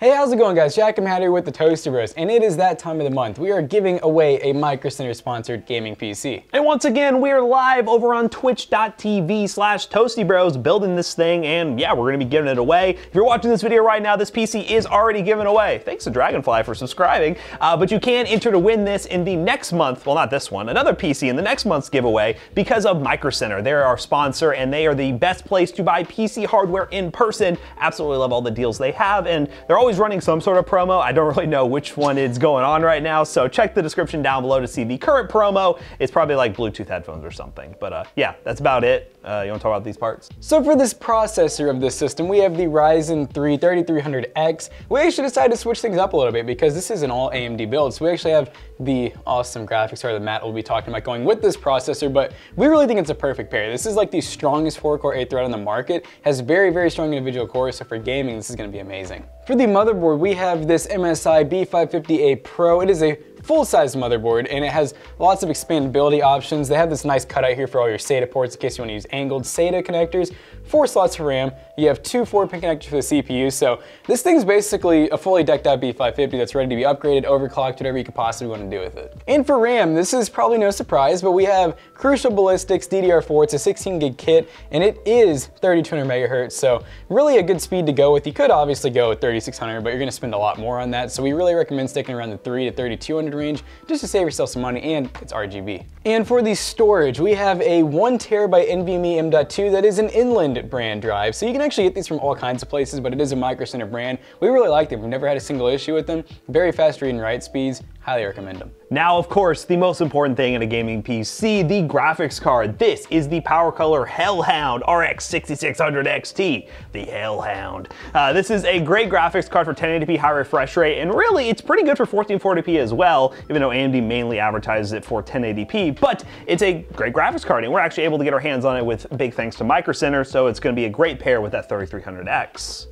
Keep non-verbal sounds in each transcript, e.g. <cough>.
Hey, how's it going guys? Jack and Matt here with the Toasty Bros, and it is that time of the month. We are giving away a Micro Center sponsored gaming PC. And once again, we're live over on twitch.tv slash Toasty Bros building this thing, and yeah, we're gonna be giving it away. If you're watching this video right now, this PC is already given away. Thanks to Dragonfly for subscribing, uh, but you can enter to win this in the next month, well not this one, another PC in the next month's giveaway because of Micro Center. They're our sponsor, and they are the best place to buy PC hardware in person. Absolutely love all the deals they have, and they're always always running some sort of promo. I don't really know which one is going on right now, so check the description down below to see the current promo. It's probably like Bluetooth headphones or something. But uh, yeah, that's about it. Uh, you want to talk about these parts? So for this processor of this system, we have the Ryzen 3 3300X. We actually decided to switch things up a little bit because this is an all AMD build. So we actually have the awesome graphics card that Matt will be talking about going with this processor, but we really think it's a perfect pair. This is like the strongest 4-core 8-thread on the market, has very, very strong individual cores, so for gaming, this is gonna be amazing. For the motherboard, we have this MSI B550A Pro. It is a full-size motherboard and it has lots of expandability options. They have this nice cutout here for all your SATA ports in case you want to use angled SATA connectors, four slots for RAM, you have two 4-pin connectors for the CPU, so this thing's basically a fully decked out B550 that's ready to be upgraded, overclocked, whatever you could possibly want to do with it. And for RAM, this is probably no surprise, but we have Crucial Ballistix DDR4, it's a 16 gig kit, and it is 3200 megahertz, so really a good speed to go with. You could obviously go with 3600, but you're gonna spend a lot more on that, so we really recommend sticking around the 3 to 3200 range just to save yourself some money, and it's RGB. And for the storage, we have a one terabyte NVMe M.2 that is an Inland brand drive, so you can actually get these from all kinds of places, but it is a Micro Center brand. We really like them. We've never had a single issue with them. Very fast read and write speeds. Highly recommend them. Now, of course, the most important thing in a gaming PC, the graphics card. This is the PowerColor Hellhound RX 6600 XT, the Hellhound. Uh, this is a great graphics card for 1080p high refresh rate, and really, it's pretty good for 1440p as well, even though AMD mainly advertises it for 1080p, but it's a great graphics card, and we're actually able to get our hands on it with big thanks to Micro Center, so it's gonna be a great pair with that 3300X.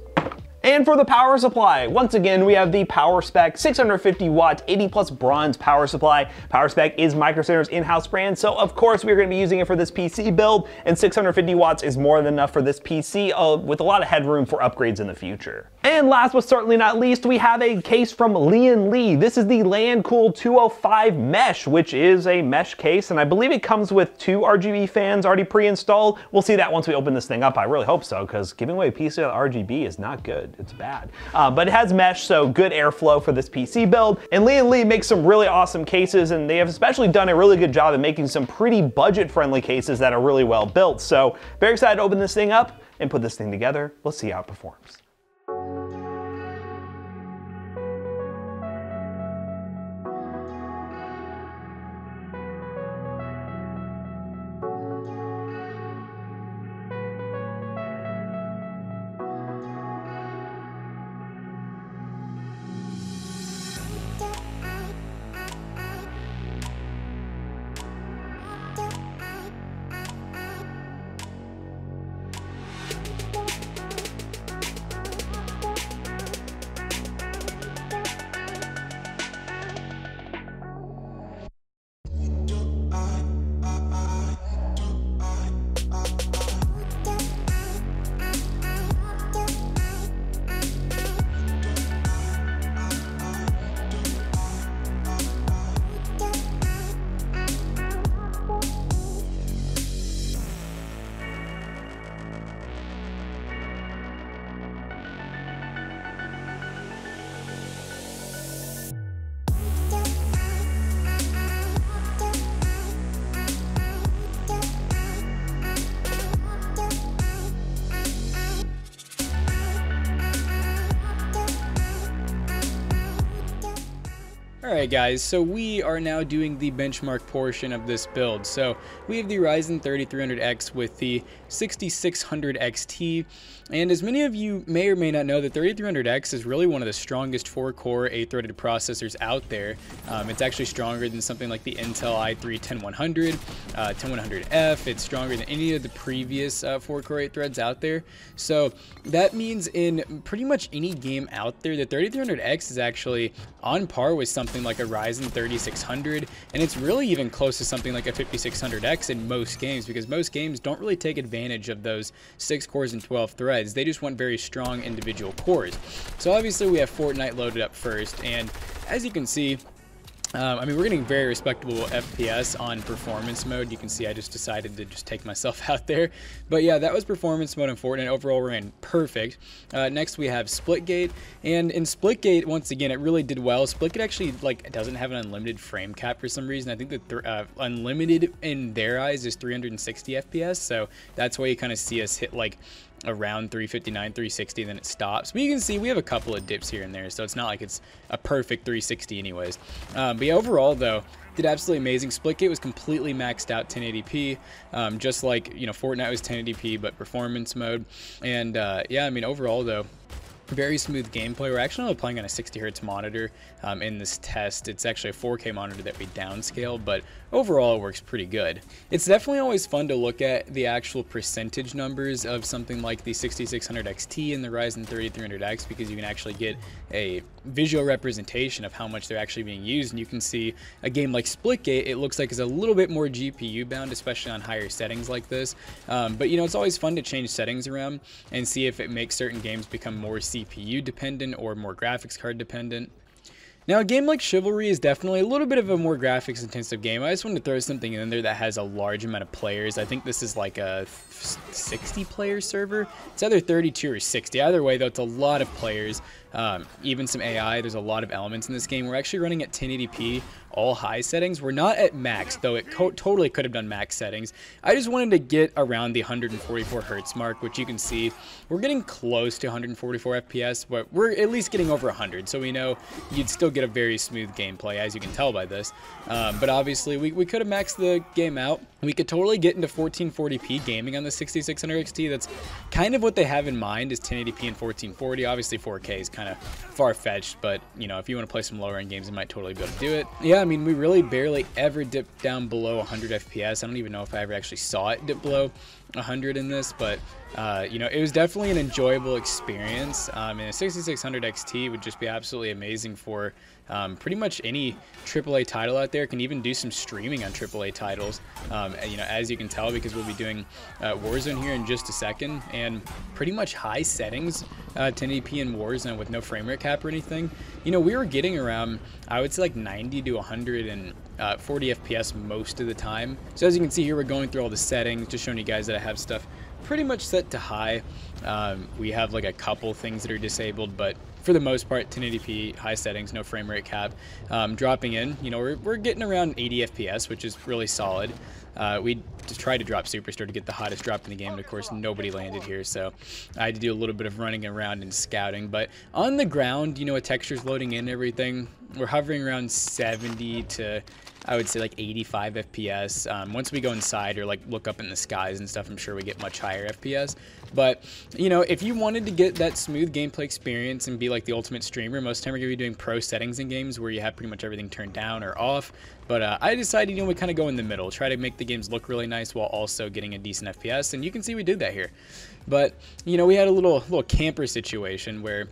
And for the power supply, once again, we have the PowerSpec 650 watt 80 plus bronze power supply. PowerSpec is Micro Center's in-house brand, so of course we're gonna be using it for this PC build, and 650 watts is more than enough for this PC uh, with a lot of headroom for upgrades in the future. And last but certainly not least, we have a case from Lian Li. This is the LanCool 205 Mesh, which is a mesh case, and I believe it comes with two RGB fans already pre-installed. We'll see that once we open this thing up. I really hope so, because giving away a PC RGB is not good. It's bad. Uh, but it has mesh, so good airflow for this PC build. And Lian Li makes some really awesome cases, and they have especially done a really good job at making some pretty budget-friendly cases that are really well built. So very excited to open this thing up and put this thing together. Let's see how it performs. Alright guys, so we are now doing the benchmark portion of this build. So we have the Ryzen 3300X with the 6600 XT, and as many of you may or may not know, the 3300X is really one of the strongest 4-core 8-threaded processors out there. Um, it's actually stronger than something like the Intel i3 10100, uh, 10100F. It's stronger than any of the previous 4-core uh, 8 threads out there. So that means in pretty much any game out there, the 3300X is actually on par with something something like a Ryzen 3600, and it's really even close to something like a 5600X in most games because most games don't really take advantage of those 6 cores and 12 threads. They just want very strong individual cores. So obviously we have Fortnite loaded up first, and as you can see, um, I mean, we're getting very respectable FPS on performance mode. You can see I just decided to just take myself <laughs> out there. But yeah, that was performance mode in Fortnite. Overall ran perfect. Uh, next we have Splitgate. And in Splitgate, once again, it really did well. Splitgate actually like doesn't have an unlimited frame cap for some reason. I think that uh, unlimited in their eyes is 360 FPS. So that's why you kind of see us hit like around 359, 360, then it stops. But you can see we have a couple of dips here and there, so it's not like it's a perfect 360 anyways. Um, but yeah, overall though, did absolutely amazing. Splitgate was completely maxed out 1080p, um, just like, you know, Fortnite was 1080p, but performance mode. And uh, yeah, I mean, overall though, very smooth gameplay. We're actually only playing on a 60 hertz monitor um, in this test. It's actually a 4K monitor that we downscaled, but overall it works pretty good. It's definitely always fun to look at the actual percentage numbers of something like the 6600 XT and the Ryzen 3300X because you can actually get a visual representation of how much they're actually being used. And you can see a game like Splitgate, it looks like it's a little bit more GPU bound, especially on higher settings like this. Um, but you know, it's always fun to change settings around and see if it makes certain games become more dependent or more graphics card dependent. Now, a game like Chivalry is definitely a little bit of a more graphics intensive game. I just wanted to throw something in there that has a large amount of players. I think this is like a 60 player server. It's either 32 or 60. Either way, though, it's a lot of players. Um, even some AI. There's a lot of elements in this game. We're actually running at 1080p, all high settings. We're not at max, though it totally could have done max settings. I just wanted to get around the 144 hertz mark, which you can see we're getting close to 144 FPS, but we're at least getting over 100. So we know you'd still get a very smooth gameplay, as you can tell by this. Um, but obviously, we, we could have maxed the game out. We could totally get into 1440p gaming on the 6600 XT. That's kind of what they have in mind is 1080p and 1440. Obviously, 4K is kind of far-fetched, but you know, if you want to play some lower-end games, you might totally be able to do it. Yeah, mean, we really barely ever dipped down below 100 FPS. I don't even know if I ever actually saw it dip below 100 in this, but uh, you know, it was definitely an enjoyable experience. Um, and a 6600 XT would just be absolutely amazing for um, pretty much any AAA title out there. Can even do some streaming on AAA titles. Um, you know, as you can tell, because we'll be doing uh, Warzone here in just a second, and pretty much high settings, uh, 1080p in Warzone with no frame rate cap or anything. You know, we were getting around, I would say like 90 to 140 uh, FPS most of the time. So as you can see here, we're going through all the settings, just showing you guys that I have stuff pretty much set to high. Um, we have like a couple things that are disabled, but for the most part, 1080p, high settings, no frame rate cap. Um, dropping in, you know, we're, we're getting around 80 FPS, which is really solid. Uh, we just tried to drop Superstore to get the hottest drop in the game, and of course, nobody landed here, so I had to do a little bit of running around and scouting. But on the ground, you know, with textures loading in everything, we're hovering around 70 to I would say like 85 FPS. Um, once we go inside or like look up in the skies and stuff, I'm sure we get much higher FPS. But you know, if you wanted to get that smooth gameplay experience and be like the ultimate streamer, most of the time we're gonna be doing pro settings in games where you have pretty much everything turned down or off. But uh, I decided, you know, we kind of go in the middle, try to make the games look really nice while also getting a decent FPS, and you can see we did that here. But you know, we had a little little camper situation where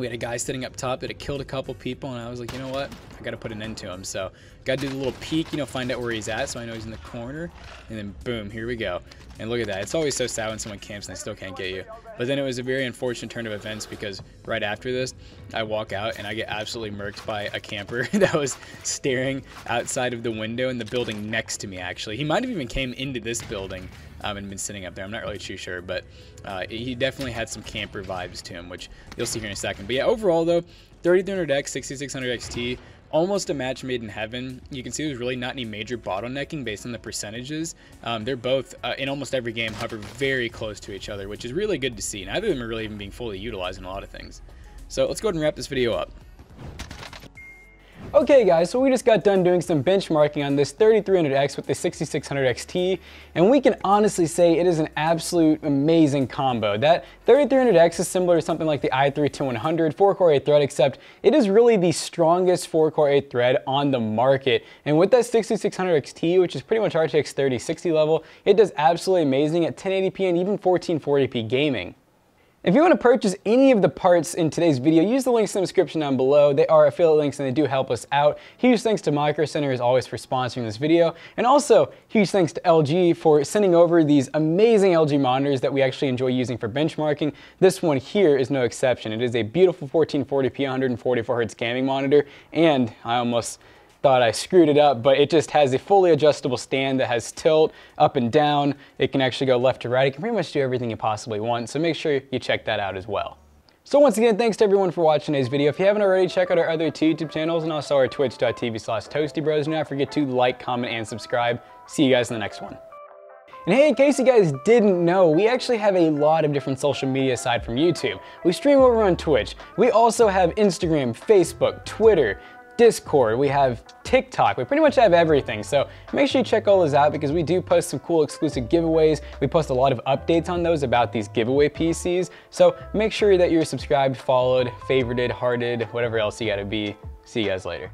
we had a guy sitting up top that had killed a couple people, and I was like, you know what? I got to put an end to him. So, got to do the little peek, you know, find out where he's at, so I know he's in the corner. And then, boom, here we go. And look at that. It's always so sad when someone camps and they still can't get you. But then it was a very unfortunate turn of events because right after this, I walk out and I get absolutely murked by a camper <laughs> that was staring outside of the window in the building next to me, actually. He might have even came into this building um, and been sitting up there. I'm not really too sure, but uh, he definitely had some camper vibes to him, which you'll see here in a second. But yeah, overall though, 3300X, 6600 XT, almost a match made in heaven. You can see there's really not any major bottlenecking based on the percentages. Um, they're both, uh, in almost every game, hover very close to each other, which is really good to see. Neither of them are really even being fully utilized in a lot of things. So let's go ahead and wrap this video up. Okay guys, so we just got done doing some benchmarking on this 3300X with the 6600 XT, and we can honestly say it is an absolute amazing combo. That 3300X is similar to something like the i3-2100 4-core 8 thread, except it is really the strongest 4-core 8 thread on the market. And with that 6600 XT, which is pretty much RTX 3060 level, it does absolutely amazing at 1080p and even 1440p gaming. If you want to purchase any of the parts in today's video, use the links in the description down below. They are affiliate links and they do help us out. Huge thanks to Micro Center as always for sponsoring this video. And also, huge thanks to LG for sending over these amazing LG monitors that we actually enjoy using for benchmarking. This one here is no exception. It is a beautiful 1440p 144Hz gaming monitor, and I almost thought I screwed it up, but it just has a fully adjustable stand that has tilt up and down. It can actually go left to right. It can pretty much do everything you possibly want, so make sure you check that out as well. So once again, thanks to everyone for watching today's video. If you haven't already, check out our other two YouTube channels and also our twitch.tv slash toastybros. Do not forget to like, comment, and subscribe. See you guys in the next one. And hey, in case you guys didn't know, we actually have a lot of different social media aside from YouTube. We stream over on Twitch. We also have Instagram, Facebook, Twitter, Discord, we have TikTok, we pretty much have everything. So make sure you check all those out because we do post some cool exclusive giveaways. We post a lot of updates on those about these giveaway PCs. So make sure that you're subscribed, followed, favorited, hearted, whatever else you gotta be. See you guys later.